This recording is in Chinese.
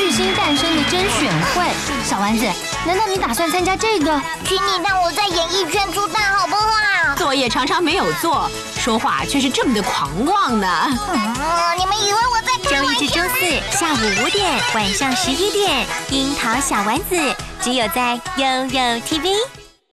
巨星诞生的甄选会。小丸子，难道你打算参加这个？请你让我在演艺圈出道好不好？作业常常没有做，说话却是这么的狂妄呢。嗯、你们以为我在开周一至周四下午五点，晚上十一点，樱桃小丸子只有在悠悠 TV。